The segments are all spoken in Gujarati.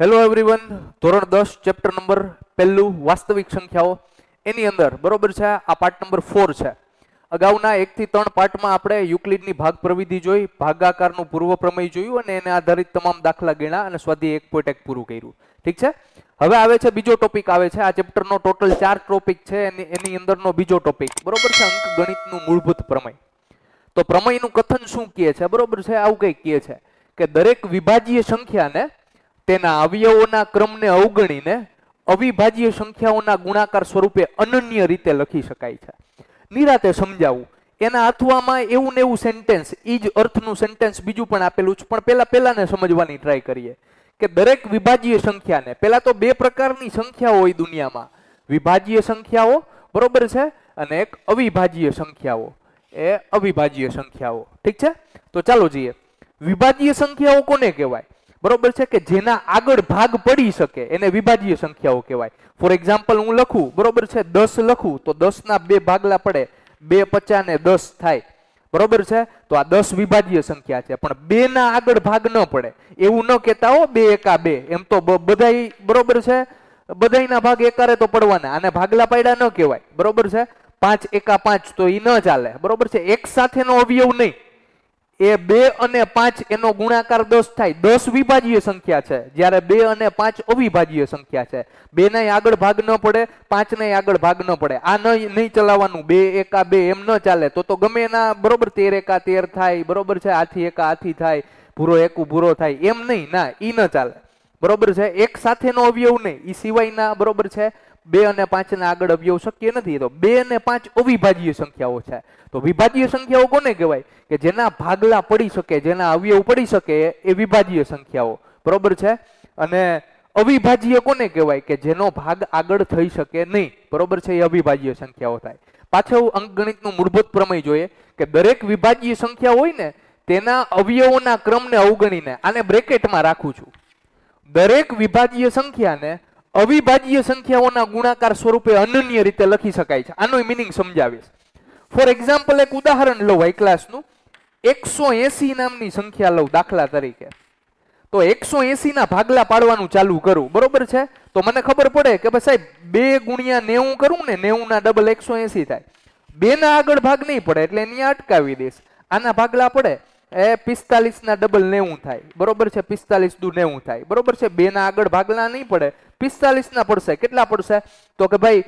હેલો એવરીવન ધોરણ દસ ચેપ્ટર નંબર પહેલું, વાસ્તવિક સંખ્યાઓ. એની અંદર બરોબર છે, આ પાર્ટ નંબર ફોર છે. અગાઉના એકથી ત્રણ પાર્ટમાં આપણે યુક્લિડની ભાગ પ્રવિધિ જોઈ, ભાગાકારનું પૂર્વ પ્રમેય જોયું અને એને આધારિત તમામ દાખલા ગણ્યા અને સ્વાધ્યાય એક પોઈન્ટ એક પૂરું કર્યું. ઠીક છે? હવે આવે છે બીજો ટોપિક આવે છે. આ ચેપ્ટરનો ટોટલ ચાર ટોપિક છે, એની અંદરનો બીજો ટોપિક બરોબર છે, અંક ગણિતનું મૂળભૂત પ્રમેય. તો પ્રમેયનું કથન શું કહે છે? બરોબર છે, આવું કંઈક કહે છે કે દરેક વિભાજ્ય સંખ્યાને તેના અવયવોના ક્રમને અવગણીને અવિભાજ્ય સંખ્યાઓના ગુણાકાર સ્વરૂપે અનન્ય રીતે લખી શકાય છે. નિરાતે સમજાવું. એના અથવામાં એવું ને એવું સેન્ટેન્સ એ જ અર્થનું સેન્ટેન્સ બીજું પણ આપેલું છે, પણ પેલા પેલાને સમજવાની ટ્રાય કરીએ. કે દરેક વિભાજ્ય સંખ્યાને, પેલા તો બે પ્રકારની સંખ્યાઓ હોય દુનિયામાં. વિભાજ્ય સંખ્યાઓ, બરોબર છે? અને એક અવિભાજ્ય સંખ્યાઓ. એ અવિભાજ્ય સંખ્યાઓ. ઠીક છે? તો ચાલો જઈએ. વિભાજ્ય સંખ્યાઓ કોને કહેવાય? બરોબર છે કે જેના આગળ ભાગ પડી શકે, એને વિભાજ્ય સંખ્યાઓ કહેવાય. ફોર એક્ઝામ્પલ હું લખું, બરોબર છે? દસ લખું, તો દસ ના બે ભાગલા પડે. બે પચાસ ને દસ થાય. બરોબર છે? તો આ દસ વિભાજ્ય સંખ્યા છે, પણ બે ના આગળ ભાગ ન પડે. એવું ન કહેતા હો, બે એકા બે. એમ તો બધા બરોબર છે? બધાના ભાગ એકારે તો પડવાના, આને ભાગલા પાડ્યા ન કહેવાય. બરોબર છે? પાંચ એકા પાંચ તો એ ન ચાલે. બરોબર છે? એક સાથેનો અવયવ નહીં. એ બે અને પાંચ એનો ગુણાકાર દસ થાય. દસ વિભાજ્ય સંખ્યા છે. જ્યારે બે અને પાંચ અવિભાજ્ય સંખ્યા છે. બે ને આગળ ભાગ ન પડે પાંચ ને આગળ ભાગ ન પડે. આ નહીં ચલાવવાનું. બે એકા બે એમ ન ચાલે. તો તો ગમે એના બરોબર તેર એકા તેર થાય, બરોબર છે, આથી એકા આથી થાય, ભૂરો એકુ ભૂરો થાય. એમ નહીં. ના, ઈ ન ચાલે. બરોબર છે? એક સાથેનો અવયવ નહીં. ઈ સિવાયના બરોબર છે? બે અને પાંચ ના આગળ અવયવ શક્ય નથી, તો બે અને પાંચ અવિભાજ્ય સંખ્યાઓ છે. તો વિભાજ્ય સંખ્યાઓ કોને કહેવાય? કે જેના ભાગલા પડી શકે, જેના અવયવ પડી શકે એ વિભાજ્ય સંખ્યાઓ. બરોબર છે? અને અવિભાજ્ય કોને કહેવાય? કે જેનો ભાગ આગળ થઈ શકે નહીં. બરોબર છે? એ અવિભાજ્ય સંખ્યાઓ થાય. પાછળ અંકગણિતનું મૂળભૂત પ્રમેય જોઈએ કે દરેક વિભાજ્ય સંખ્યા હોય ને, તેના અવયવોના ક્રમને અવગણીને, આને બ્રેકેટમાં રાખું છું. દરેક વિભાજ્ય સંખ્યાને અવિભાજ્ય સંખ્યાઓના ગુણાકાર સ્વરૂપે અનન્ય રીતે લખી શકાય છે. આનો મિનિંગ સમજાવીશ. ફોર એક્ઝામ્પલ એક ઉદાહરણ લઉં હાઈ ક્લાસનું એકસો એસી નામની સંખ્યા લઉં દાખલા તરીકે. તો એકસો એસી ના ભાગલા પાડવાનું ચાલુ કરું. બરોબર છે? તો મને ખબર પડે કે ભાઈ સાહેબ, બે ગુણ્યા નેવું કરું ને નેવું ના ડબલ એકસો એસી થાય. બે ના આગળ ભાગ નહીં પડે એટલે અહીંયા અટકાવી દઈશ. આના ભાગલા પડે. એ પિસ્તાલીસના ડબલ નેવું થાય. બરોબર છે? પિસ્તાલીસ દુ નેવું થાય. બરોબર છે? બે ના આગળ ભાગલા નહીં પડે. પિસ્તાલીસ ના પડશે. કેટલા પડશે? તો કે ભાઈ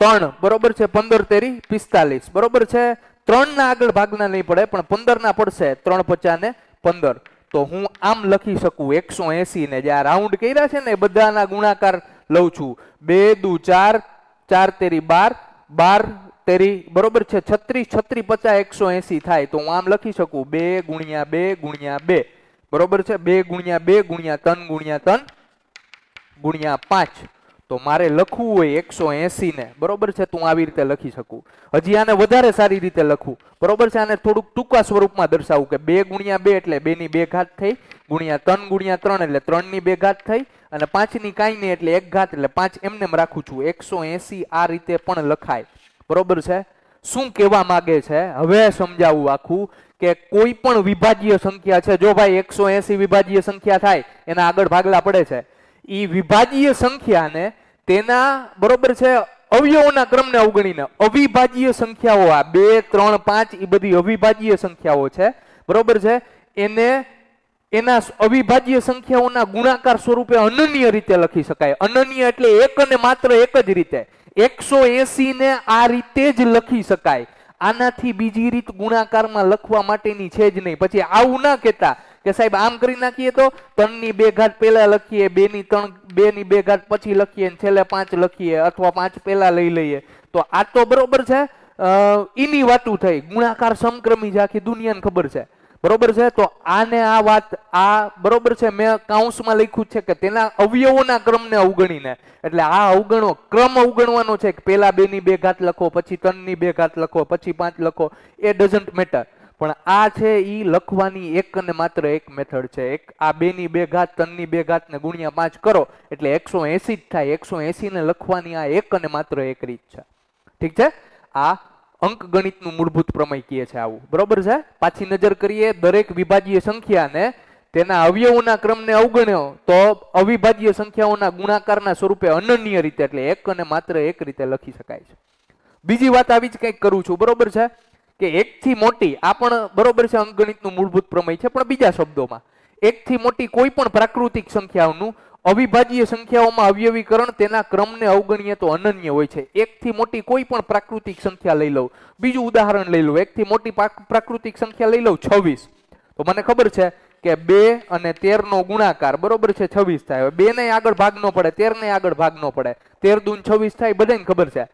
ત્રણ. બરોબર છે? પંદર તેરી પિસ્તાલીસ. બરોબર છે? ત્રણ ના આગળ ભાગના નહીં પડે, પણ પંદર ના પડશે. ત્રણ પચાસ ને પંદર. તો હું આમ લખી શકું એકસો એસી ને. જે આ રાઉન્ડ કર્યા છે ને બધાના ગુણાકાર લઉં છું. બે દુ ચાર ચાર તેરી બાર બાર તેરી બરોબર છે, છત્રીસ છત્રી પચાસ, એકસો એસી થાય. તો હું આમ લખી શકું. બે ગુણ્યા બે ગુણ્યા બે. બરોબર છે? બે ગુણ્યા બે ગુણ્યા ત્રણ ગુણ્યા ત્રણ ગુણ્યા પાંચ. તો મારે લખવું હોય એકસો એસી ને. બરોબર છે? તું આવી રીતે લખી શકું. હજી આને વધારે સારી રીતે લખું. બરોબર છે? આને થોડુંક ટૂંકા સ્વરૂપમાં દર્શાવું કે બે ગુણ્યા બે એટલે બે ની બે ઘાત થઈ, ગુણ્યા ત્રણ ગુણ્યા ત્રણ એટલે ત્રણની બે ઘાત થઈ, અને પાંચની કાંઈ નહીં એટલે એક ઘાત એટલે પાંચ. એમને રાખું છું. એકસો એસી આ રીતે પણ લખાય. બરોબર છે? શું કહેવા માંગે છે? હવે સમજાવું આખું કે કોઈ પણ વિભાજ્ય સંખ્યા છે, જો ભાઈ એકસો એસી વિભાજ્ય સંખ્યા થાય, એના આગળ ભાગલા પડે છે. એ વિભાજ્ય સંખ્યાને તેના બરોબર છે, અવયવોના ક્રમને અવગણીને અવિભાજ્ય સંખ્યાઓ આ બે, ત્રણ, પાંચ એ બધી અવિભાજ્ય સંખ્યાઓ છે, બરોબર છે? એને એના અવિભાજ્ય સંખ્યાઓના ગુણાકાર સ્વરૂપે અનન્ય રીતે લખી શકાય. અનન્ય એટલે એક અને માત્ર એક જ રીતે. એકસો એસી ને આ રીતે જ લખી શકાય. આનાથી બીજી રીત ગુણાકારમાં લખવા માટેની છે જ નહીં. પછી આવું ના કહેતા કે સાહેબ આમ કરી નાખીએ તો ત્રણની બે ઘાત પહેલા લખીએ બે ની ત્રણ બે ની બે ઘાત પછી લખીએ છેલ્લે પાંચ લખીએ અથવા પાંચ પહેલા લઈ લઈએ. તો આ તો બરોબર છે. એની વાતું થઈ. ગુણાકાર સમક્રમી જ આખી દુનિયાને ખબર છે. બરોબર છે? તો આને આ વાત, આ બરોબર છે? મેં કાઉન્સમાં લખ્યું છે કે તેના અવયવોના ક્રમને અવગણીને. એટલે આ અવગણો, ક્રમ અવગણવાનો છે કે પેલા બે ની બે ઘાત લખો, પછી ત્રણની બે ઘાત લખો, પછી પાંચ લખો, એ ડઝન્ટ મેટર પણ આ છે એ લખવાની એક અને માત્ર એક મેથડ છે. એક આ બે ની બે ઘાત ત્રણની બે ઘાત ને ગુણ્યા પાંચ કરો, એટલે એકસો એસી જ થાય. એકસો એસી ને લખવાની આ એક અને માત્ર એક રીત છે. ઠીક છે? આ અંક ગણિતનું મૂળભૂત પ્રમેય કહે છે આવું. બરોબર છે? પાછી નજર કરીએ, દરેક વિભાજ્ય સંખ્યાને તેના અવયવોના ક્રમને અવગણ્યો, તો અવિભાજ્ય સંખ્યાઓના ગુણાકારના સ્વરૂપે અનન્ય રીતે, એટલે એક અને માત્ર એક રીતે લખી શકાય છે. બીજી વાત આવી જ કંઈક કરું છું, બરોબર છે? કે એકથી મોટી, આ પણ બરોબર છે અંકગણિતનું મૂળભૂત પ્રમેય છે, પણ બીજા શબ્દોમાં. એકથી મોટી કોઈ પણ પ્રાકૃતિક સંખ્યાઓનું અવિભાજ્ય સંખ્યાઓમાં અવયવીકરણ તેના ક્રમને અવગણીએ તો અનન્ય હોય છે. એકથી મોટી કોઈ પણ પ્રાકૃતિક સંખ્યા લઈ લઉં. બીજું ઉદાહરણ લઈ લઉં. એકથી મોટી પ્રાકૃતિક સંખ્યા લઈ લઉં છવ્વીસ. તો મને ખબર છે કે બે અને તેર નો ગુણાકાર, બરોબર છે? છવ્વીસ થાય. બે ને આગળ ભાગ ન પડે તેર ને આગળ ભાગ ન પડે. તેર દૂન છવ્વીસ થાય બધાને ખબર છે.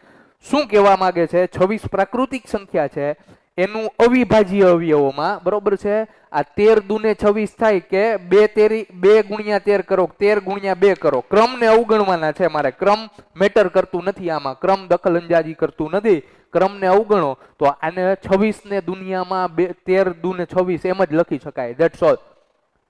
શું કહેવા માંગે છે? છવ્વીસ પ્રાકૃતિક સંખ્યા છે. એનું અવિભાજ્ય અવયવોમાં, બરોબર છે? આ તેર દુને છવ્વીસ થાય કે બે તેરી, બે ગુણ્યા તેર કરો, તેર ગુણ્યા બે કરો. ક્રમને અવગણવાના છે મારે. ક્રમ મેટર કરતું નથી આમાં. ક્રમ દખલ અંજાજી કરતું નથી. ક્રમને અવગણો, તો આને છવ્વીસ ને દુનિયામાં બે, તેર દુને છવ્વીસ એમ જ લખી શકાય. દેટ્સ ઓલ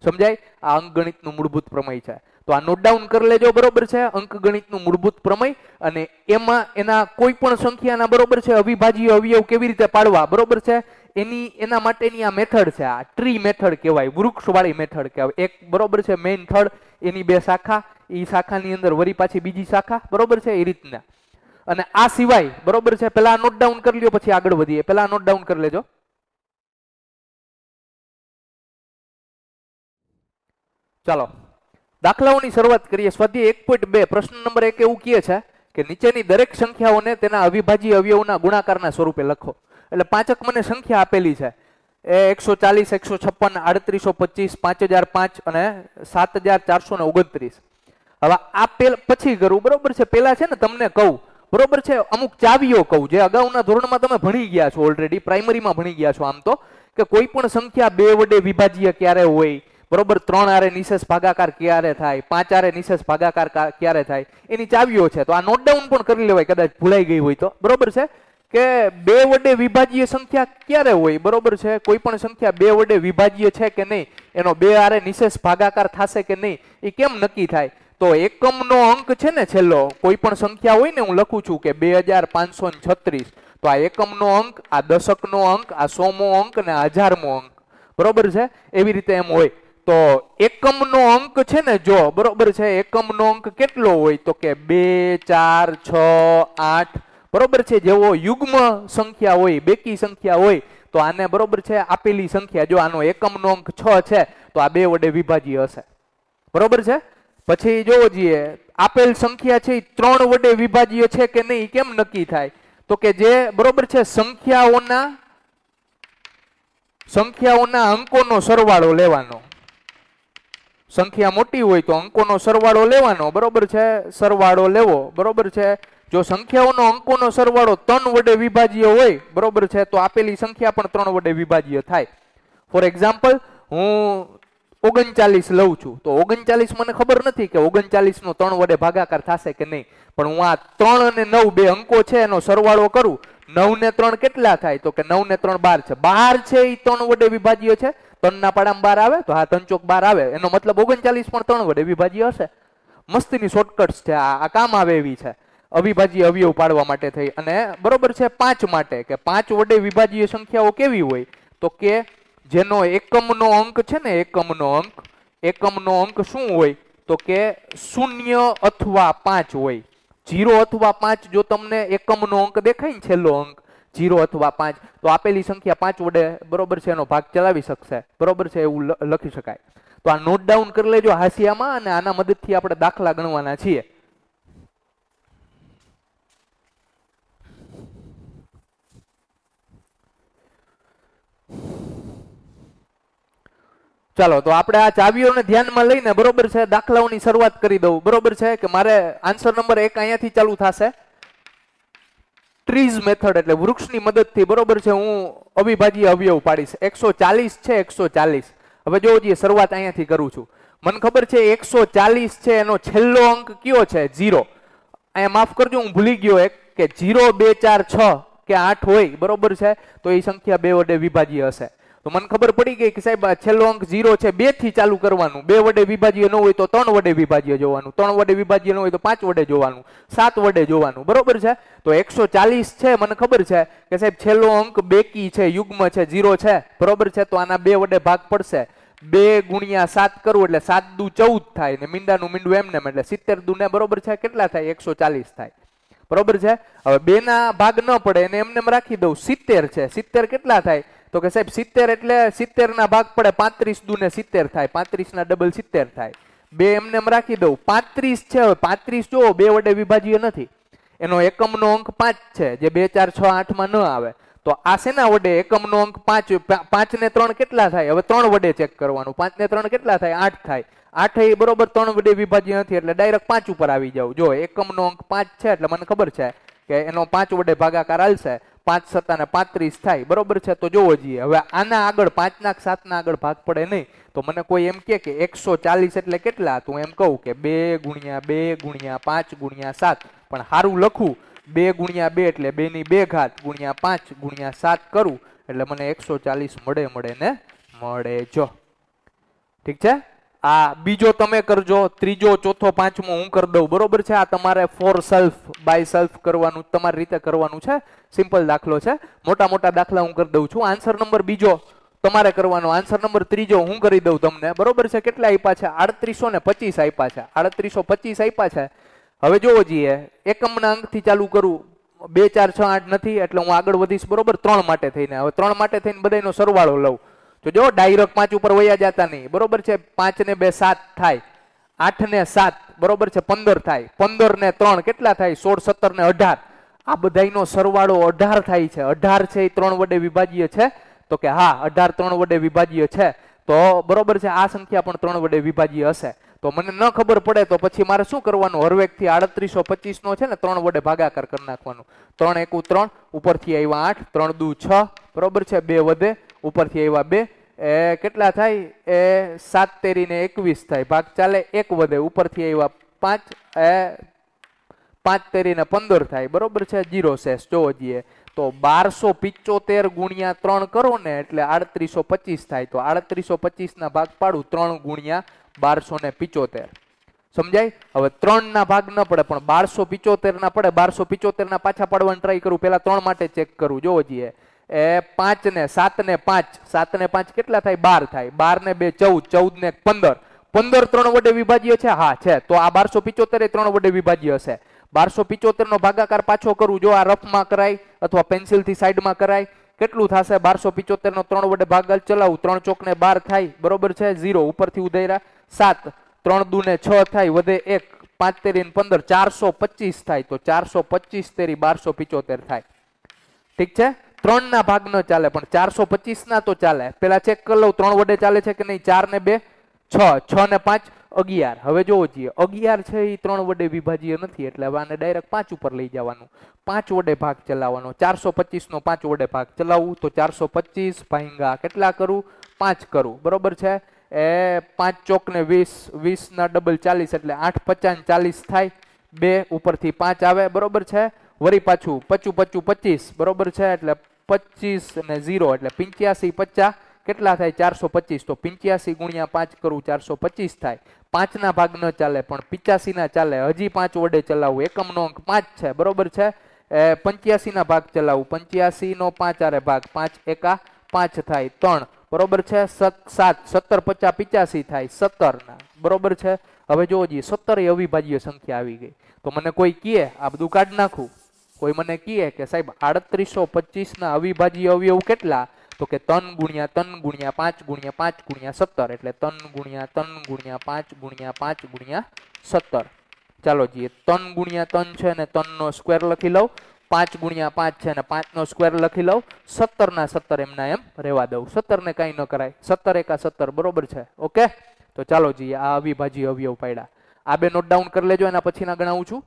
સમજાય? આ અંકગણિતનું મૂળભૂત પ્રમેય છે. તો આ નોટ ડાઉન કરી લેજો, બરોબર છે? અંકગણિતનું મૂળભૂત પ્રમેય. અને એમાં એના કોઈ પણ સંખ્યાના બરોબર છે? અવિભાજ્ય અવયવ કેવી રીતે પાડવા? બરોબર છે? એની, એના માટેની આ મેથડ છે, આ ટ્રી મેથડ કહેવાય, વૃક્ષવાળી મેથડ કહેવાય. એક બરોબર છે મેઇન થડ એની બે શાખા, એ શાખાની અંદર વરી પાછી બીજી શાખા, બરોબર છે, એ રીતના. અને આ સિવાય, બરોબર છે, પેલા નોટ ડાઉન કરી લ્યો, પછી આગળ વધીએ. પેલા નોટ ડાઉન કરી લેજો. ચાલો. દાખલાઓની શરૂઆત કરીએ. સ્વાધ્યાય એક પોઈન્ટ બે, પ્રશ્ન નંબર એક એવું કહે છે કે નીચેની દરેક સંખ્યાઓને તેના અવિભાજ્ય અવયવના ગુણાકારના સ્વરૂપે લખો. એટલે પાંચક મને સંખ્યા આપેલી છે. એ એકસો ચાલીસ, એકસો છપ્પન, આડત્રીસો પચીસ, પાંચ હજાર પાંચ અને સાત હજાર ચારસો ને ઓગણત્રીસ. હવે આ પેલ, પછી કરું, બરોબર છે? પેલા છે ને તમને કહું, બરોબર છે? અમુક ચાવીઓ કહું, જે અગાઉના ધોરણમાં તમે ભણી ગયા છો ઓલરેડી પ્રાઇમરીમાં ભણી ગયા છો આમ તો, કે કોઈ પણ સંખ્યા બે વડે વિભાજ્ય ક્યારે હોય, બરોબર? ત્રણ આરે નિશેષ ભાગાકાર ક્યારે થાય, પાંચ આરે નિશેષ ભાગાકાર ક્યારે થાય, એની ચાવીઓ છે. તો આ નોટ ડાઉન પણ કરી લેવાય, કદાચ ભૂલાઈ ગઈ હોય તો, બરોબર છે? કે બે વડે વિભાજ્ય સંખ્યા ક્યારે હોય? બરોબર છે? કોઈ પણ સંખ્યા બે વડે વિભાજ્ય છે કે નહીં? એનો બે આરે નિશેષ ભાગાકાર થશે કે નહીં? એ કેમ નક્કી થાય? તો એકમનો અંક છે ને છેલ્લો, કોઈ પણ સંખ્યા હોય ને, હું લખું છું કે બે હજાર પાંચસો છત્રીસ. તો આ એકમનો અંક, આ દશકનો અંક, આ સોમો અંક ને હજારમો અંક. બરોબર છે? એવી રીતે એમ હોય. તો એકમનો અંક છે ને જો, બરોબર છે? એકમનો અંક કેટલો હોય? તો કે બે ચાર છ આઠ બરોબર છે? જેવો યુગ્મ સંખ્યા હોય, બેકી સંખ્યા હોય, તો આને બરોબર છે? આપેલી સંખ્યા. જો આનો એકમનો અંક છ છે, તો આ બે વડે વિભાજ્ય હશે. બરોબર છે? પછી જોવો જોઈએ. આપેલ સંખ્યા છે એ ત્રણ વડે વિભાજ્ય છે કે નહીં? કેમ નક્કી થાય? તો કે જે બરોબર છે, સંખ્યાઓના સંખ્યાઓના અંકોનો સરવાળો લેવાનો. સંખ્યા મોટી હોય તો અંકોનો સરવાળો લેવાનો. બરોબર છે? સરવાળો લેવો. બરોબર છે? જો સંખ્યાઓનો અંકોનો સરવાળો ત્રણ વડે વિભાજ્ય હોય, બરોબર છે, તો આપેલી સંખ્યા પણ ત્રણ વડે વિભાજ્ય થાય. ફોર એક્ઝામ્પલ હું ઓગણચાલીસ લઉં છું, તો ઓગણચાલીસ મને ખબર નથી કે ઓગણચાલીસ નો ત્રણ વડે ભાગાકાર થશે કે નહીં, પણ હું આ ત્રણ અને નવ બે અંકો છે એનો સરવાળો કરું. નવ ને ત્રણ કેટલા થાય? તો કે નવ ને ત્રણ બાર છે. બાર છે એ ત્રણ વડે વિભાજ્ય છે? ત્રણ ના પાડામાં બાર આવે? તો હા, ત્રણ ચોક બાર આવે. એનો મતલબ ઓગણચાલીસ પણ ત્રણ વડે વિભાજ્ય હશે. મસ્તીની શોર્ટકટ્સ છે. આ કામ આવે એવી છે. અવિભાજ્ય અવયવ પાડવા માટે થઈ. અને બરોબર છે પાંચ માટે, કે પાંચ વડે વિભાજ્ય સંખ્યાઓ કેવી હોય? તો કે જેનો એકમનો અંક છે ને, એકમનો અંક એકમનો અંક શું હોય? તો કે શૂન્ય અથવા પાંચ હોય. જીરો અથવા પાંચ જો તમને એકમનો અંક દેખાય ને છેલ્લો અંક, જીરો અથવા પાંચ, તો આપેલી સંખ્યા પાંચ વડે બરોબર છે એનો ભાગ ચલાવી શકશે. બરોબર છે એવું લખી શકાય. તો આ નોટ ડાઉન કરી લેજો હાસિયામાં અને આના મદદથી આપણે દાખલા ગણવાના છીએ. ચાલો, તો આપણે આ ચાવીઓને ધ્યાનમાં લઈને બરોબર છે, દાખલાઓની શરૂઆત કરી દઉં. બરોબર છે કે મારે આન્સર નંબર એક અહીંયાથી ચાલુ થશે? ટ્રીઝ મેથડ એટલે વૃક્ષની મદદથી બરોબર છે, હું અવિભાજ્ય અવયવ પાડીશ. એકસો ચાલીસ છે, એકસો ચાલીસ. હવે જોઈએ, શરૂઆત અહીંયાથી કરું છું. મને ખબર છે, એકસો ચાલીસ છે, એનો છેલ્લો અંક કયો છે? ઝીરો. અહીંયા માફ કરજો, હું ભૂલી ગયો એક, કે ઝીરો, બે, ચાર, છ, કે આઠ હોય, બરોબર છે? તો એ સંખ્યા બે વડે વિભાજ્ય હશે. તો મને ખબર પડી ગઈ કે સાહેબ છેલ્લો અંક ઝીરો છે, બેથી ચાલુ કરવાનું. બે વડે વિભાજ્ય ન હોય તો ત્રણ વડે વિભાજ્ય જોવાનું. ત્રણ વડે વિભાજ્ય ન હોય તો પાંચ વડે જોવાનું. સાત વડે જોવાનું. બરોબર છે? તો એકસો ચાલીસ છે, મને ખબર છે કે સાહેબ, છેલ્લો અંક બેકી છે, યુગ્મ છે ઝીરો છે. બરોબર છે? તો આના બે વડે ભાગ પડશે. બે ગુણ્યા સાત કરવું એટલે સાત દુ ચૌદ થાય ને મીંડાનું મીંડું એમને એમ એટલે સિત્તેર દુ ને બરોબર છે? કેટલા થાય? એકસો ચાલીસ થાય. બરોબર છે? હવે બે ભાગ ન પડે એને એમને રાખી દઉં. સિત્તેર છે. સિત્તેર કેટલા થાય? તો કે સાહેબ, સિત્તેર એટલે સિત્તેર ના ભાગ પડે પાંત્રીસ દુ ને સિત્તેર થાય પાંત્રીસ ના ડબલ સિત્તેર થાય. બે એમને એમ રાખી દઉં, પાંત્રીસ છે હવે, પાંત્રીસ જો, બે વડે વિભાજ્ય નથી. એનો એકમનો અંક પાંચ છે, જે બે, ચાર, છ, આઠમાં ન આવે. તો આ શેના વડે એકમનો અંક પાંચ પાંચ ને ત્રણ કેટલા થાય? હવે ત્રણ વડે ચેક કરવાનું. પાંચ ને ત્રણ કેટલા થાય? આઠ થાય. આઠ એ બરોબર ત્રણ વડે વિભાજ્ય નથી, એટલે ડાયરેક્ટ પાંચ ઉપર આવી જાવ જો, એકમનો અંક પાંચ છે, એટલે મને ખબર છે કે એનો પાંચ વડે ભાગાકાર હાલશે પાંચ સત્તા ને પાંત્રીસ થાય, બરોબર છે? તો જોવો જઈએ. હવે આના આગળ, પાંચના સાતના આગળ ભાગ પડે નહીં, તો મને કોઈ એમ કે એકસો ચાલીસ એટલે કેટલા? તો એમ કહું કે બે ગુણ્યા બે ગુણ્યા પાંચ ગુણ્યા સાત. પણ સારું લખું, બે ગુણ્યા બે એટલે બે ની બે ઘાત ગુણ્યા પાંચ ગુણ્યા સાત કરું, એટલે મને એકસો ચાલીસ મળે મળે ને મળે જો. ઠીક છે? આ બીજો તમે કરજો, ત્રીજો, ચોથો, પાંચમો હું કરી દઉં. બરોબર છે? આ તમારે ફોર સેલ્ફ બાય સેલ્ફ કરવાનું, તમારી રીતે કરવાનું છે. સિમ્પલ દાખલો છે. મોટા મોટા દાખલા હું કરી દઉં છું. આન્સર નંબર બીજો તમારે કરવાનો. આન્સર નંબર ત્રીજો હું કરી દઉં તમને. બરોબર છે? કેટલા આપ્યા છે? આડત્રીસો ને પચીસ આપ્યા છે. આડત્રીસો પચીસ આપ્યા છે. હવે જોવો જોઈએ. એકમના અંકથી ચાલુ કરું. બે, ચાર, છ, આઠ નથી, એટલે હું આગળ વધીશ. બરોબર? ત્રણ માટે થઈને. હવે ત્રણ માટે થઈને બધાનો સરવાળો લઉં. તો જો ડાયરેક્ટ પાંચ ઉપર વયા જતા નહીં, બરોબર છે? પાંચ ને બે સાત થાય, આઠ ને સાત, બરોબર છે? પંદર થાય, પંદર ને ત્રણ કેટલા થાય? સોળ, સત્તર ને અઢાર. આ બધાનો સરવાળો અઢાર થાય છે. અઢાર છે એ ત્રણ વડે વિભાજ્ય છે? તો કે હા, અઢાર ત્રણ વડે વિભાજ્ય છે. તો બરોબર છે? આ સંખ્યા પણ ત્રણ વડે વિભાજ્ય હશે. તો મને ન ખબર પડે તો પછી મારે શું કરવાનું? હરવેકથી આડત્રીસો પચીસ નો છે ને, ત્રણ વડે ભાગાકાર કરી નાખવાનું. ત્રણ એકુ ત્રણ, ઉપરથી આવ્યા આઠ, ત્રણ દુ છ, બરોબર છે? બે વધે ઉપરથી આવ્યા બે. એ કેટલા થાય? એ સાત તેરીને એકવીસ થાય. ભાગ ચાલે એક વધે. ઉપરથી આવ્યા પાંચ. એ પાંચ તેરીને પંદર થાય. બરોબર છે? જીરો સેસ જોવો જઈએ તો બારસો પિચોતેર ગુણ્યા ત્રણ કરો ને એટલે આડત્રીસો પચીસ થાય. તો આડત્રીસો પચીસ ના ભાગ પાડું. ત્રણ ગુણ્યા બારસો ને પિચોતેર સમજાય? હવે ત્રણ ના ભાગ ન પડે, પણ બારસો પિચોતેર ના પડે. બારસો પિચોતેર ના પાછા પાડવાની ટ્રાય કરું. પેલા ત્રણ માટે ચેક કરું. જોવો જઈએ એ પાંચ ને સાત ને પાંચ. સાત ને પાંચ કેટલા થાય? બાર થાય. બાર ને બે, ચૌદ. ચૌદ ને પંદર. પંદર ત્રણ વડે વિભાજ્ય છે? હા, છે. તો આ બારસો પિચોતેર ત્રણ વડે વિભાજ્ય હશે. બારસો પિચોતેર નો ભાગાકાર પાછો કરું. જો આ રફમાં કરાય અથવા પેન્સિલથી સાઈડમાં કરાય, કેટલું થશે? બારસો પિચોતેર નો ત્રણ વડે ભાગ ચલાવું. ત્રણ ચોક ને બાર થાય. બરોબર છે? ઝીરો. ઉપરથી ઉદયરા સાત. ત્રણ દુ ને છ થાય. વધે એક. પાંચ તેરી પંદર. ચારસો પચીસ થાય. તો ચારસો પચીસ તેરી બારસો પિચોતેર થાય. ઠીક છે? ત્રણ ના ભાગ ન ચાલે, પણ ચારસો પચીસ ના તો ચાલે. પેલા ચેક કરી લઉં, ત્રણ વડે ચાલે છે કે નહીં? ચાર ને બે, છ છ ને પાંચ, અગિયાર. હવે જોવો જોઈએ અગિયાર છે એ ત્રણ વડે વિભાજ્ય નથી, એટલે હવે આને ડાયરેક્ટ પાંચ ઉપર લઈ જવાનું. પાંચ વડે ભાગ ચલાવવાનો. ચારસો પચીસનો પાંચ વડે ભાગ ચલાવવું તો ચારસો પચીસ ભાંગા કેટલા કરું? પાંચ કરું. બરોબર છે? એ પાંચ ચોક ને વીસ વીસ ના ડબલ ચાલીસ, એટલે આઠ પચાસ ચાલીસ થાય. બે ઉપરથી પાંચ આવે. બરોબર છે? વરી પાછું, પચું પચું, પચીસ. બરોબર છે? એટલે પચીસ ને ઝીરો એટલે પિંચ્યાસી પચાસ, કેટલા થાય? ચારસો પચીસ. તો પિંચ્યાસી ગુણ્યા પાંચ કરું, ચારસો પચીસ થાય. પાંચના ભાગ ન ચાલે, પણ પિચ્યાસી ના ચાલે. હજી પાંચ વડે ચલાવવું એકમનો અંક પાંચ છે. બરોબર છે? પંચ્યાસી ના ભાગ ચલાવવું પંચ્યાસી નો પાંચ આરે ભાગ પાંચ એકા પાંચ થાય ત્રણ. બરોબર છે? સાત સત્તર પચાસ પિચ્યાસી થાય સત્તર ના બરોબર છે? હવે જોવો જોઈએ સત્તર એ અવિભાજ્ય સંખ્યા આવી ગઈ. તો મને કોઈ કહે, આ બધું કાઢ નાખું. કોઈ મને કહે કે સાહેબ આડત્રીસો પચીસના અવિભાજ્ય અવયવ કેટલા? તો કે તન ગુણ્યા તન ગુણ્યા પાંચ ગુણ્યા પાંચ ગુણ્યા સત્તર. એટલે તન ગુણ્યા તન ગુણ્યા પાંચ ગુણ્યા પાંચ ગુણ્યા સત્તર. ચાલો જઈએ. તન ગુણ્યા તન છે ને તનનો સ્ક્વેર લખી લઉં. પાંચ ગુણ્યા પાંચ છે ને પાંચનો સ્ક્વેર લખી લઉં. સત્તરના સત્તર એમના એમ રહેવા દઉં. સત્તરને કાંઈ ન કરાય. સત્તર એકા સત્તર બરોબર છે. ઓકે? તો ચાલો જઈએ. આ અવિભાજી અવયવ પાડ્યા. આ બે નોટ ડાઉન કરી લેજો એના પછીના ગણાવું છું.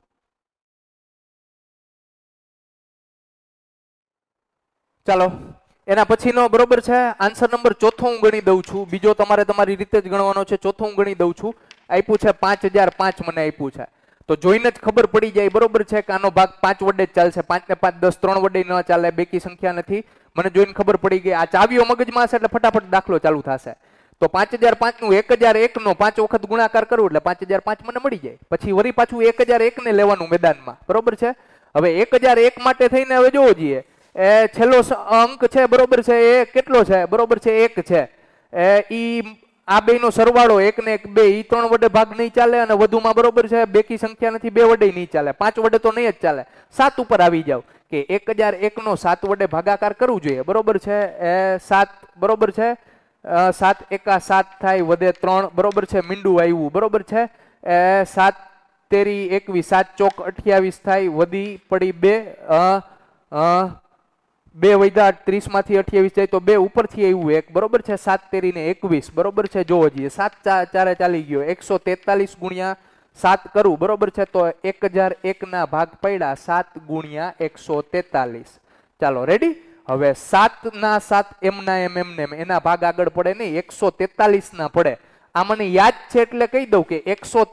ચાલો, એના પછીનો બરોબર છે આન્સર નંબર ચોથો હું ગણી દઉં છું. બીજો તમારે તમારી રીતે જ ગણવાનો છે, ચોથો હું ગણી દઉં છું. આપ્યું છે પાંચ હજાર પાંચ, મને આપ્યું છે. તો જોઈને જ ખબર પડી જાય, બરોબર છે કે આનો ભાગ પાંચ વડે જ ચાલશે. પાંચ ને પાંચ દસ, ત્રણ વડે ન ચાલે, બેકી સંખ્યા નથી. મને જોઈને ખબર પડી ગઈ, આ ચાવીઓ મગજમાં હશે એટલે ફટાફટ દાખલો ચાલુ થશે. તો પાંચ હજાર પાંચનું એક હજાર એક નો પાંચ વખત ગુણાકાર કરવું એટલે પાંચ હજાર પાંચ મને મળી જાય. પછી વરી પાછું એક હજાર એક ને લેવાનું મેદાનમાં. બરોબર છે? હવે એક હજાર એક માટે થઈને હવે જોવો જોઈએ. એ છેલ્લો અંક છે, બરોબર છે, એ કેટલો છે? બરોબર છે, એક છે. એ ઈ આ બેનો સરવાળો એક ને એક બે, ઈ ત્રણ વડે ભાગ નહીં ચાલે અને વધુમાં બરોબર છે, બેકી સંખ્યા નથી, બે વડે નહીં ચાલે. પાંચ વડે તો નહીં જ ચાલે. સાત ઉપર આવી જાવ કે એક હજાર એકનો સાત વડે ભાગાકાર કરવું જોઈએ. બરોબર છે? એ સાત, બરોબર છે? સાત એકા સાત થાય વધે ત્રણ, બરોબર છે? મીંડું આવ્યું બરોબર છે? એ સાત તેરી એકવીસ સાત ચોક અઠ્યાવીસ થાય વધી પડી બે બે વૈદા ત્રીસમાંથી અઠ્યાવીસ જાય તો બે ઉપરથી આવ્યું એક. બરોબર છે? સાત તેરી ને એકવીસ. બરોબર છે? જોવો જઈએ. સાત ચારે ચાલી ગયો. એકસો તેતાલીસ ગુણ્યા સાત કરું. બરોબર છે? તો એક હજાર એક ના ભાગ પડ્યા સાત ગુણ્યા એકસો તેતાલીસ. ચાલો રેડી હવે સાત ના સાત એમના એમ એમને એમ. એના ભાગ આગળ પડે નહીં. એકસો તેતાલીસ ના પડે. આ મને યાદ છે એટલે કહી દઉં કે એકસો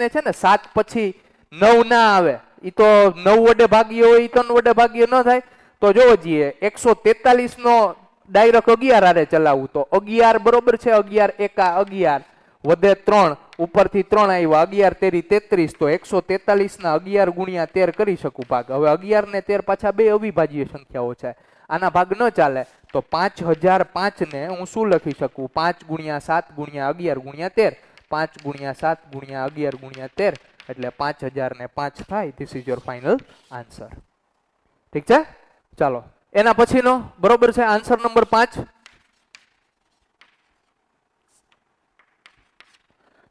ને છે ને સાત પછી નવ ના આવે. એ તો નવ વડે ભાગ્ય હોય એ ત્રણ વડે ભાગ્ય ન થાય. તો જોવો જઈએ એકસો તેતાલીસ નો ડાયરેક્ટ અગિયાર આરે ચલાવવું. તો અગિયાર બરોબર છે, અગિયાર એકા અગિયાર. વધે ત્રણ, ઉપરથી ત્રણ આવ્યા અગિયાર તેરી તેત્રીસ, તો એકસો તેતાલીસ ના અગિયાર ગુણ્યા તેર કરી શકું ભાગ. હવે અગિયાર ને તેર પાછા બે અવિભાજ્ય સંખ્યાઓ છે. આના ભાગ ન ચાલે. તો પાંચ હજાર પાંચ ને હું શું લખી શકું? પાંચ ગુણ્યા સાત ગુણ્યા અગિયાર ગુણ્યા તેર. પાંચ ગુણ્યા સાત ગુણ્યા અગિયાર ગુણ્યા તેર. એટલે પાંચ હજાર ને પાંચ થાય. This is your final answer ઠીક છે? ચાલો. એના પછીનો, બરોબર છે આન્સર નંબર પાંચ.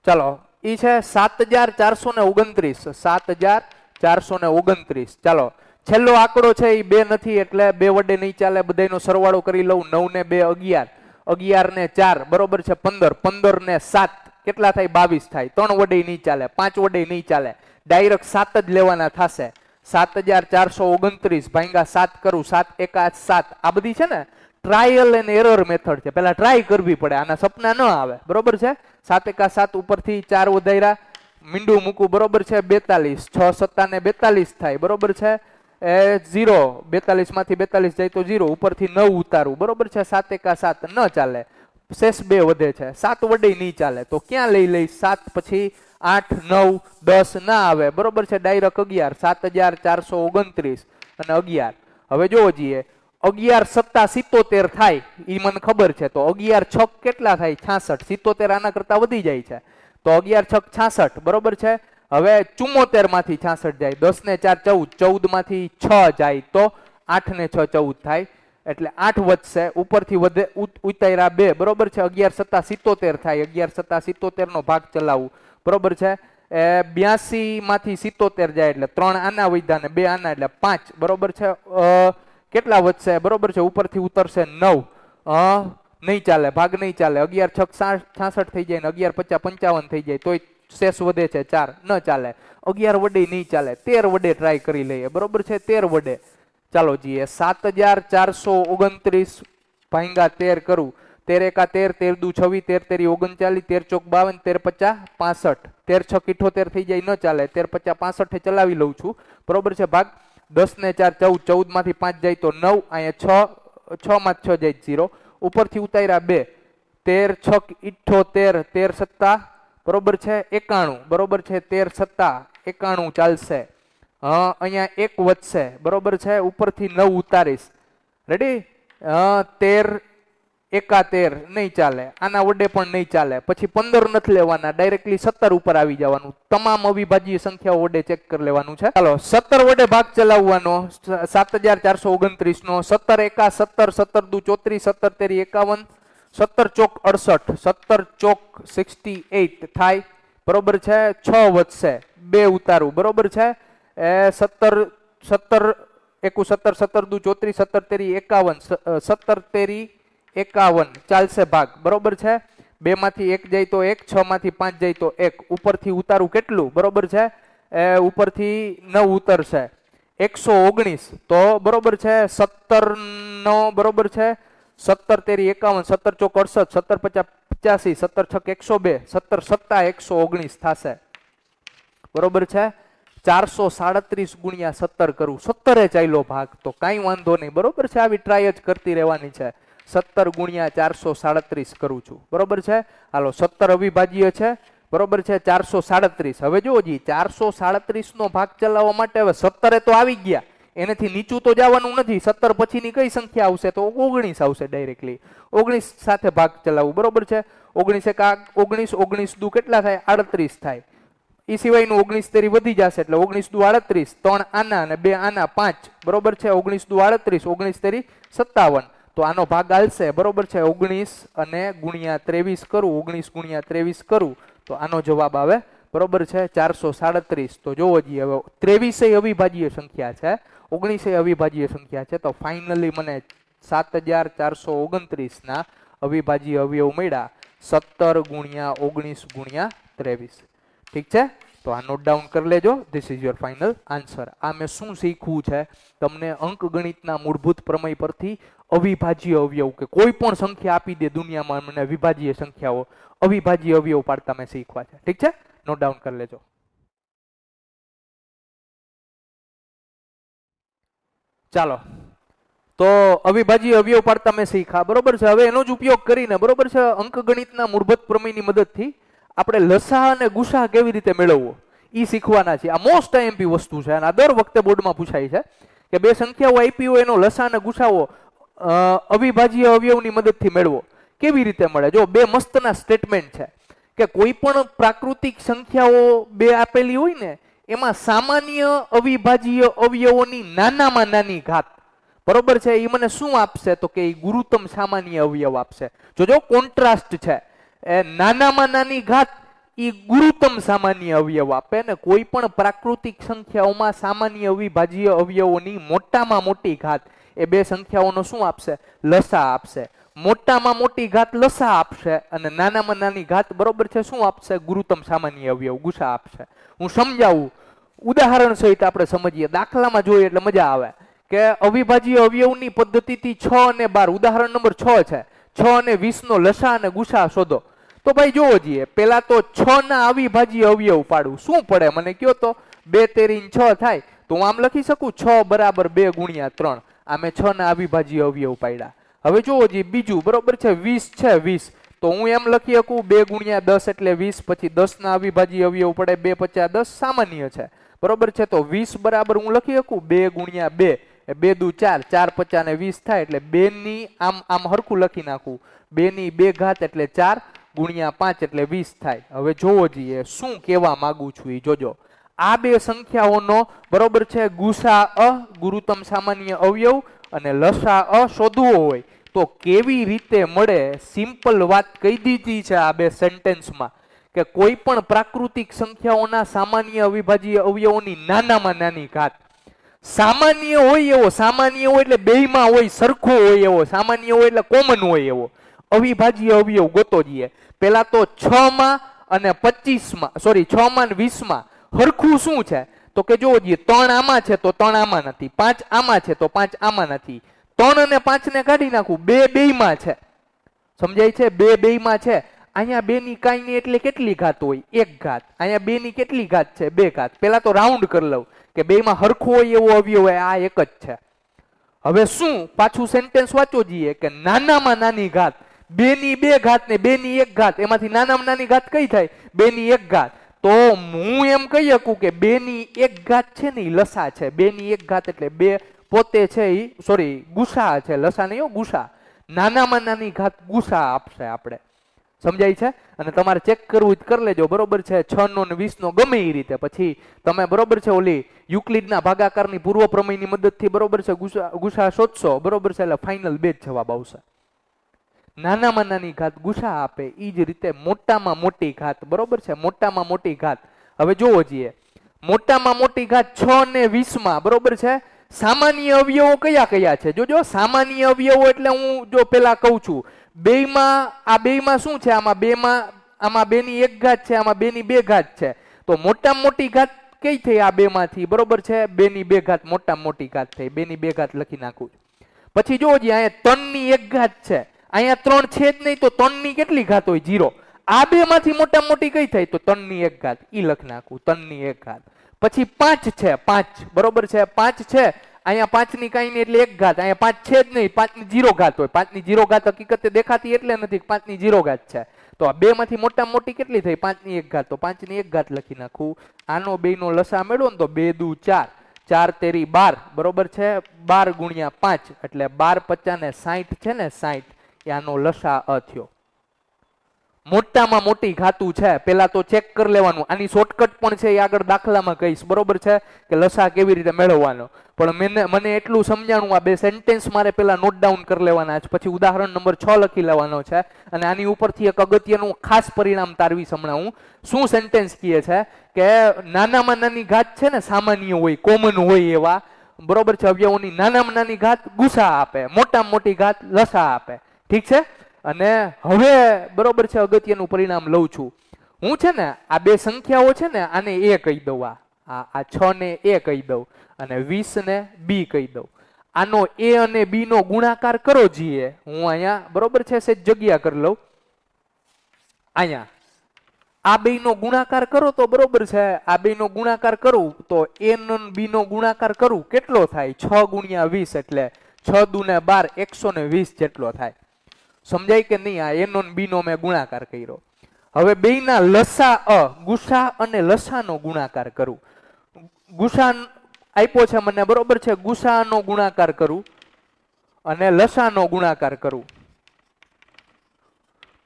ચાલો, ઈ છે સાત હજાર ચારસો ને ઓગણત્રીસ સાત હજાર ચારસો ને ઓગણત્રીસ. ચાલો, છેલ્લો આંકડો છે એ બે નથી, એટલે બે વડે નહીં ચાલે, બધાયનો સરવાળો કરી લઉં નવ ને બે, અગિયાર. અગિયાર ને ચાર, બરોબર છે, પંદર. પંદર ને સાત. કેટલા થાય? બાવીસ થાય. ત્રણ વડે નહીં ચાલે, પાંચ વડે નહીં ચાલે. ડાયરેક્ટ સાત જ લેવાના થશે. સાત હજાર ચારસો ઓગણત્રીસ ભાંગા સાત કરું, સાત એકા સાત. આ બધી છે ને ટ્રાયલ એન્ડ એરર મેથડ છે. પહેલા ટ્રાય કરવી પડે, આના સપના ન આવે. બરોબર છે? સાત એકા સાત ઉપરથી ચાર વધાર્યા, મીંડું મૂકું, બરોબર છે? બેતાલીસ. છ સત્તા ને બેતાલીસ થાય, બરોબર છે? એ ઝીરો બેતાલીસમાંથી બેતાલીસ જાય તો ઝીરો ઉપરથી નવ ઉતારું, બરોબર છે? સાત એકા સાત ન ચાલે. શેષ બે વધે છે. સાત વડે નહીં ચાલે. તો ક્યાં લઈ લઈ સાત પછી આઠ, નવ, દસ ના આવે. બરોબર છે? ડાયરેક્ટ અગિયાર. સાત હજાર ચારસો ઓગણત્રીસ અને અગિયાર. હવે જોવો જઈએ અગિયાર સત્તા સિત્તોતેર થાય. એ મને ખબર છે. તો અગિયાર છક કેટલા થાય? છાસઠ. સિત્તોતેર આના કરતા વધી જાય છે. તો અગિયાર છક છાસઠ. બરોબર છે? હવે ચુમ્મોતેરમાંથી છાસઠ જાય. દસ ને ચાર ચૌદ. ચૌદમાંથી છ જાય. તો આઠ ને છ ચૌદ થાય. એટલે આઠ વધશે. ઉપરથી વધે ઉત- ઉતાર્યા બે. બરોબર છે? અગિયાર સત્તા સિત્તોતેર થાય. અગિયાર સત્તા સિત્તોતેર નો ભાગ ચલાવવું બરોબર છે? એ બ્યાસી માંથી સિત્તોતેર જાય એટલે ત્રણ આના વધ્યા ને બે આના એટલે પાંચ, બરોબર છે? કેટલા વધશે? બરોબર છે? ઉપરથી ઉતરશે નવ. નહીં ચાલે, ભાગ નહીં ચાલે. અગિયાર છક છાસઠ થઈ જાય ને અગિયાર પચાસ પંચાવન થઈ જાય, તોય શેષ વધે છે ચાર, ન ચાલે. અગિયાર વડે નહીં ચાલે, તેર વડે ટ્રાય કરી લઈએ, બરોબર છે? તેર વડે. ચાલો જીએ સાત હજાર ચારસો ઓગણત્રીસ ભાંગા તેર કરું. તેર એકા તેર તેર દુ છવી તેર તેરી ઓગણચાલીસ, તેર ચોક બાવન, તેર પચાસ, પાસઠ. તેર છ ઇઠોતેર થઈ જાય, ન ચાલે. તેર પચાસ, પાસઠ ચલાવી લઉં છું. બરોબર છે, ભાગ? દસ ને ચાર, ચૌદ. ચૌદમાંથી પાંચ જાય તો નવ. અહીંયા છ છ માં છ જાય ઝીરો. ઉપરથી ઉતાર્યા બે. તેર છક ઇઠોતેર, તેર સત્તા. બરોબર છે, એકાણું. બરોબર છે, તેર સત્તા. એકાણું ચાલશે. હા, અહીંયા એક વધશે. બરોબર છે, ઉપરથી નવ ઉતારીશ. રેડી તેર એકાતેર નહીં ચાલે, આના વડે પણ નહીં ચાલે. પછી પંદર નથી લેવાના ડાયરેક્ટલી સત્તર ઉપર આવી જવાનું. તમામ અવિભાજ્ય સંખ્યાઓ વડે ચેક કરી લેવાનું છે. ચાલો, સત્તર વડે ભાગ ચલાવવાનો સાત હજાર ચારસો ઓગણત્રીસ નો સત્તર એકા, સત્તર સત્તર દુ ચોત્રીસ, સત્તર તેરી એકાવન, સત્તર ચોક અડસઠ, સત્તર ચોક સિક્સટી એઇટ થાય. બરોબર છે? છ વધશે. બે ઉતારું. બરોબર છે? એ સત્તર સત્તર, એકુ સત્તર સત્તર દુ ચોત્રીસ, સત્તર તેરી એકાવન સત્તર તેરી એકાવન, ચાલશે ભાગ. બરોબર છે? બે માંથી એક જાય તો એક છ માંથી પાંચ જાય તો એક. ઉપરથી ઉતારું કેટલું? બરોબર છે? એ ઉપરથી નવ ઉતરશે. એકસો ઓગણીસ. તો બરોબર છે? સત્તર નો, બરોબર છે? સત્તર તેરી એકાવન, સત્તર ચોક અડસઠ, સત્તર પચાસ પચાસી, સત્તર છક એકસો બે, સત્તર સત્તા એકસો ઓગણીસ થશે. બરોબર છે? ચારસો સાડત્રીસ ગુણ્યા સત્તર કરું. સત્તરે ચાલ્યો ભાગ. તો કાંઈ વાંધો નહીં. બરોબર છે? આવી ટ્રાય જ કરતી રહેવાની છે. સત્તર ગુણ્યા ચારસો સાડત્રીસ કરું છું. બરોબર છે? હાલો, સત્તર અવિભાજ્ય છે. બરોબર છે? ચારસો સાડત્રીસ. હવે જુઓ જી, ચારસો સાડત્રીસ નો ભાગ ચલાવવા માટે હવે સત્તરે તો આવી ગયા. એનાથી નીચું તો જવાનું નથી. સત્તર પછીની કઈ સંખ્યા આવશે? તો ઓગણીસ આવશે ડાયરેક્ટલી ઓગણીસ સાથે ભાગ ચલાવવું બરોબર છે? ઓગણીસ એક ઓગણીસ ઓગણીસ દુ કેટલા થાય? આડત્રીસ થાય. એ સિવાયનું ઓગણીસ તેરી વધી જશે એટલે ઓગણીસ દુ આડત્રીસ, ત્રણ આના અને બે આના પાંચ. બરોબર છે? ઓગણીસ દુ આડત્રીસ, ઓગણીસ તેરી સત્તાવન. તો આનો ભાગ આલશે. બરોબર છે? ઓગણીસ અને ગુણ્યા ત્રેવીસ કરું. ઓગણીસ ગુણ્યા ત્રેવીસ કરું. તો આનો જવાબ આવે. બરોબર છે? ચારસો સાડત્રીસ. તો જોવો જઈએ હવે ત્રેવીસે અવિભાજ્ય સંખ્યા છે. ઓગણીસે અવિભાજ્ય સંખ્યા છે. તો ફાઇનલી મને સાત હજાર ચારસો ઓગણત્રીસના અવિભાજ્ય અવયવ મળ્યા. સત્તર ગુણ્યા ઓગણીસ ગુણ્યા ત્રેવીસ. ઠીક છે? તો આ નોટ ડાઉન કરી લેજો. This is your final answer આ મેં શું શીખવું છે? તમને અંકગણિતના મૂળભૂત પ્રમેય પરથી અવિભાજ્ય અવયવ કે કોઈ પણ સંખ્યા આપી દે દુનિયામાં મને વિભાજ્ય સંખ્યાઓ અવિભાજ્ય અવયવ પાડતા મેં શીખવા છે. ઠીક છે? નોટ ડાઉન કરી લેજો. ચાલો. તો અવિભાજ્ય અવયવ પાડતા મેં શીખા બરોબર છે? હવે એનો જ ઉપયોગ કરીને, બરોબર છે? અંકગણિતના મૂળભૂત પ્રમેયની મદદથી આપણે લસા અને ગુસા કેવી રીતે મેળવવો? એ શીખવાના છે. આ મોસ્ટ આઈએમપી વસ્તુ છે અને આ દર વખતે બોર્ડમાં પૂછાય છે કે બે સંખ્યાઓ આપી હોય એનો લસા અને ગુસાઓ અવિભાજ્ય અવયવની મદદથી મેળવો. કેવી રીતે મળે? જો બે મસ્તના સ્ટેટમેન્ટ છે કે કોઈ પણ પ્રાકૃતિક સંખ્યાઓ બે આપેલી હોય ને, એમાં સામાન્ય અવિભાજ્ય અવયવોની નાનામાં નાની ઘાત. બરોબર છે? એ મને શું આપશે? તો કે એ ગુરુત્તમ સામાન્ય અવયવ આપશે. જોજો કોન્ટ્રાસ્ટ છે. એ નાનામાં નાની ઘાત એ ગુરુત્તમ સામાન્ય અવયવ આપે ને, કોઈ પણ પ્રાકૃતિક સંખ્યાઓમાં સામાન્ય અવિભાજ્ય અવયવોની મોટામાં મોટી ઘાત. એ બે સંખ્યાઓનો શું આપશે? લસા આપશે. મોટામાં મોટી ઘાત લસા આપશે અને નાનામાં નાની ઘાત બરોબર છે શું આપશે? ગુરુતમ સામાન્ય અવયવ ગુસા આપશે. હું સમજાવું. ઉદાહરણ સહિત આપણે સમજીએ. દાખલામાં જોઈએ એટલે મજા આવે કે અવિભાજ્ય અવયવની પદ્ધતિથી છ અને બાર. ઉદાહરણ નંબર છ છે. છ અને વીસ નો લસા અને ગુસા શોધો. તો ભાઈ જોવો જઈએ. પેલા તો છ ના અવિભાજ્ય અવયવ પાડું. શું પડે? મને કયો તો? બે તેરી છ થાય. તો હું આમ લખી શકું? છ બરાબર બે ગુણ્યા ત્રણ. આમે છ ના અવિભાજ્ય અવયવ પાડ્યા. હવે જુઓ જે, બીજું બરોબર છે, વીસ છે, વીસ. તો હું એમ લખી શકું, બે ગુણ્યા દસ એટલે વીસ, પછી દસ ના અવિભાજ્ય અવયવ પડે, બે પચાસ દસ સામાન્ય છે. બરોબર છે, તો વીસ બરાબર હું લખી શકું, બે ગુણ્યા બે. બે દુ ચાર ચાર પચાસ ને વીસ થાય એટલે બે ની આમ આમ હરખું લખી નાખું. બે ની બે ઘાત એટલે ચાર, ગુણ્યા પાંચ એટલે વીસ થાય. હવે જોવો જઈએ શું કહેવા માગું છું એ જોજો. આ બે સંખ્યાઓનો બરોબર છે ગુસા અ, ગુરુતમ સામાન્ય અવયવ અને લસા અ શોધવો હોય. તો કેવી રીતે મળે? સિમ્પલ વાત કહી દીધી છે આ બે સેન્ટેન્સમાં કે કોઈ પણ પ્રાકૃતિક સંખ્યાઓના સામાન્ય અવિભાજ્ય અવયવોની નાનામાં નાની ઘાત. સામાન્ય હોય એવો, સામાન્ય હોય એટલે બેયમાં હોય, સરખો હોય એવો, સામાન્ય હોય એટલે કોમન હોય એવો. અવિભાજ્ય અવયવ ગોતો જઈએ. પેલા તો છ માં અને પચીસમાં સોરી છ માં વીસમાં હરખું શું છે? તો કે જોવો જોઈએ ત્રણ આમાં છે તો ત્રણ આમાં નથી. પાંચ આમાં છે તો પાંચ આમાં નથી. ત્રણ અને પાંચ ને કાઢી નાખું, બે બે માં છે. સમજાય છે? બે બે માં છે. અહીંયા બે ની કાંઈ નહીં એટલે કેટલી ઘાત હોય? એક ઘાત. અહીંયા બે ની કેટલી ઘાત છે? બે ઘાત. પેલા તો રાઉન્ડ કરી લઉં કે બેમાં હરખો હોય એવો અવયવ હોય આ એક જ છે. હવે શું? પાછું સેન્ટેન્સ વાંચો જઈએ કે નાનામાં નાની ઘાત. બે ની બે ઘાત ને બે ની એક ઘાત. એમાંથી નાનામાં નાની ઘાત કઈ થાય? બે ની એક ઘાત. તો હું એમ કહી શકું કે બે ની એક ઘાત છે ને લસા છે. બે ની એક ઘાત એટલે બે પોતે છે એ સોરી ગુસા છે. લસા નહીં ગુસા. નાનામાં નાની ઘાત ગુસા આપશે આપણે. સમજાય છે? અને તમારે ચેક કરવું જ કરી લેજો. બરોબર છે? છ નો ને વીસ નો ગમે એ રીતે. પછી તમે બરોબર છે ઓલી યુક્લિડના ભાગાકારની પૂર્વ પ્રમેયની મદદથી બરોબર છે ગુસા ગુસા શોધશો. બરોબર છે? એટલે ફાઇનલ બે જ જવાબ આવશે. નાનામાં નાની ઘાત ગુસા આપે એ જ રીતે મોટામાં મોટી ઘાત, બરોબર છે? મોટામાં મોટી ઘાત. હવે જોવો જોઈએ. મોટામાં મોટી ઘાત છ ને વીસમાં બરોબર છે? સામાન્ય અવયવો કયા કયા છે? જોજો, સામાન્ય અવયવો એટલે હું જો પેલા કહું છું, બેમાં, આ બેમાં શું છે? આમાં બેમાં, આમાં બેની એક ઘાત છે, આમાં બેની બે ઘાત છે. તો મોટામાં મોટી ઘાત કઈ થઈ આ બેમાંથી? બરોબર છે? બેની બે ઘાત, મોટામાં મોટી ઘાત થઈ. બેની બે ઘાત લખી નાખું. પછી જોજો અહીંયા ત્રણની એક ઘાત છે. અહીંયા ત્રણ છે જ નહીં તો ત્રણની કેટલી ઘાત હોય? જીરો આ બે માંથી મોટા મોટી કઈ થાય? તો ત્રણની એક ઘાત. ઈ લખ નાખું. ત્રણની એક ઘાત. પછી પાંચ છે. પાંચ. બરોબર છે? પાંચ છે. અહીંયા પાંચની કઈ નહીં એટલે એક ઘાત. અહીંયા પાંચ છે જ નહીં. પાંચની જીરો ઘાત હોય. પાંચની જીરો ઘાત હકીકતે દેખાતી એટલે નથી. પાંચની જીરો ઘાત છે. તો આ બે માંથી મોટા મોટી કેટલી થઈ? પાંચની એક ઘાત. તો પાંચની એક ઘાત લખી નાખું. આનો બે નો લસા મેળવો ને તો બે દુ ચાર. ચાર તેરી બાર. બરોબર છે? બાર ગુણ્યા પાંચ. એટલે બાર પચાસ ને સાઈઠ છે ને સાઠ એ લસા અ મોટામાં મોટી ઘાતું છે, પેલા તો ચેક કરી લેવાનું. આની શોર્ટકટ પણ છે એ આગળ દાખલામાં કહીશ. બરોબર છે? કે લસા કેવી રીતે મેળવવાનો. પણ મને મને એટલું સમજાણું આ બે સેન્ટેન્સ મારે પેલા નોટ ડાઉન કરી લેવાના છે. પછી ઉદાહરણ નંબર છ લખી લેવાનો છે. અને આની ઉપરથી એક અગત્યનું ખાસ પરિણામ તારવીશ હમણાં શું સેન્ટેન્સ કહે છે? કે નાનામાં નાની ઘાત છે ને, સામાન્ય હોય કોમન હોય એવા. બરોબર છે? અવયવોની નાનામાં નાની ઘાત ગુસા આપે. મોટામાં મોટી ઘાત લસા આપે. ઠીક છે? અને હવે બરોબર છે, અગત્યનું પરિણામ લઉં છું. હું છે ને, આ બે સંખ્યાઓ છે ને, આને એ કહી દઉં આ. આ છ ને એ કહી દઉં અને વીસ ને બી કહી દઉં. આનો એ અને બી નો ગુણાકાર કરો જીએ. હું અહીંયા, બરોબર છે, સેજ જગ્યા કરી લઉં. અહીંયા. આ બે નો ગુણાકાર કરો તો બરોબર છે. આ બે નો ગુણાકાર કરું તો એ નો બી નો ગુણાકાર કરું કેટલો થાય? છ ગુણ્યા વીસ એટલે છ દુને બાર એકસો ને વીસ જેટલો થાય. સમજાય કે નહીં? આ એનો બીનો મેં ગુણાકાર કર્યો. હવે બેયના લસા અ, ગુસા અને લસાનો ગુણાકાર કરું. ગુસા આપ્યો છે મને, બરોબર છે? ગુસાનો ગુણાકાર કરું અને લસાનો ગુણાકાર કરું.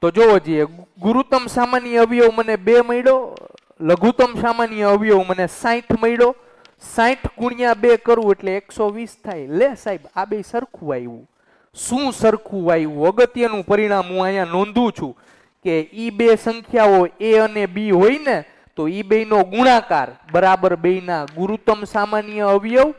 તો જોવો જોઈએ, ગુરુત્તમ સામાન્ય અવયવ મને બે મળ્યો, લઘુત્તમ સામાન્ય અવયવ મને સાઠ મળ્યો. સાઠ ગુણ્યા બે કરું એટલે એકસો વીસ થાય. લે સાહેબ, આ બે સરખું આવ્યું. શું સરખું આવ્યું અગત્યનું પરિણામ હું અહીંયા નોંધું છું કે ઈ બે સંખ્યાઓ એ અને બી હોય ને, તો ઈ બેનો ગુણાકાર બરાબર બેના ગુરુત્તમ સામાન્ય અવયવ,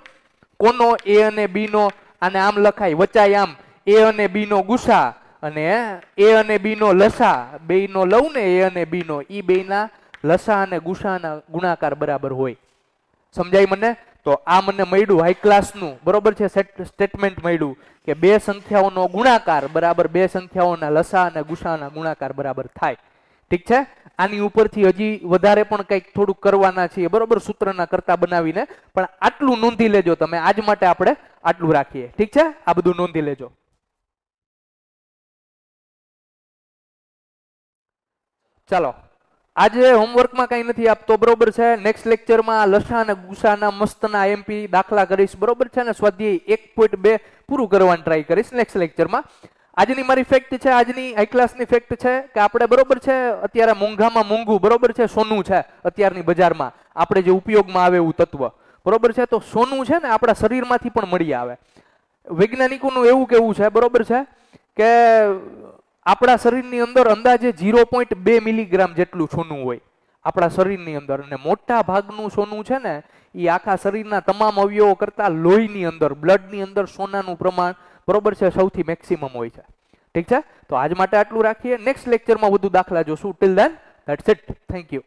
કોનો એ અને બી નો આને આમ લખાય વચાય આમ, એ અને બી નો ગુસા અને એ અને બી નો લસા બે નો લઉં ને એ અને બી નો ઈ બેના લસા અને ગુસાના ગુણાકાર બરાબર હોય. સમજાય મને? તો આ મને મળ્યું હાઈ ક્લાસનું બરોબર છે? સ્ટેટમેન્ટ મળ્યું કે બે સંખ્યાઓનો ગુણાકાર બરાબર બે સંખ્યાઓના લસા અને ગુસાના ગુણાકાર બરાબર થાય. ઠીક છે? આની ઉપરથી હજી વધારે પણ કંઈક થોડુંક કરવાના છીએ. બરોબર? સૂત્રના કરતા બનાવીને. પણ આટલું નોંધી લેજો તમે. આજ માટે આપણે આટલું રાખીએ. ઠીક છે? આ બધું નોંધી લેજો. ચાલો. આજે હોમવર્કમાં કંઈ નથી આપતો, બરોબર છે? નેક્સ્ટ લેક્ચરમાં લસા અને ગુસાના મસ્તના એમપી દાખલા કરીશ, બરોબર છે? ને સ્વાધ્યાય એક પોઈન્ટ બે પૂરું કરવાની ટ્રાય કરીશ નેક્સ્ટ લેક્ચરમાં આજની મારી ફેક્ટ છે, આજની હાઈ ક્લાસની ફેક્ટ છે કે આપણે બરોબર છે, અત્યારે મોંઘામાં મોંઘું, બરોબર છે? સોનું છે અત્યારની બજારમાં. આપણે જે ઉપયોગમાં આવે એવું તત્વ. બરોબર છે? તો સોનું છે ને આપણા શરીરમાંથી પણ મળી આવે. વૈજ્ઞાનિકોનું એવું કેવું છે, બરોબર છે? કે આપણા શરીરની અંદર અંદાજે ઝીરો પોઈન્ટ બે મિલીગ્રામ જેટલું સોનું હોય. આપણા શરીરની અંદર. અને મોટા ભાગનું સોનું છે ને એ આખા શરીરના તમામ અવયવો કરતા લોહીની અંદર, બ્લડની અંદર સોનાનું પ્રમાણ બરોબર છે, સૌથી મેક્સિમમ હોય છે. ઠીક છે? તો આજ માટે આટલું રાખીએ. નેક્સ્ટ લેક્ચરમાં વધુ દાખલા જોશું. Till then that's it thank you